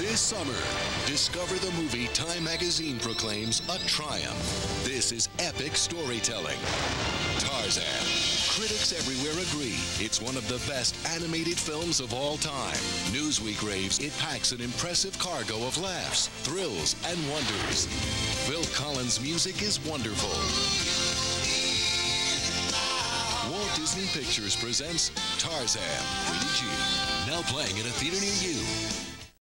This summer, discover the movie Time Magazine proclaims a triumph. This is epic storytelling. Tarzan. Critics everywhere agree it's one of the best animated films of all time. Newsweek raves it packs an impressive cargo of laughs, thrills, and wonders. Phil Collins' music is wonderful. Walt Disney Pictures presents Tarzan, rated G. Now playing at a theater near you.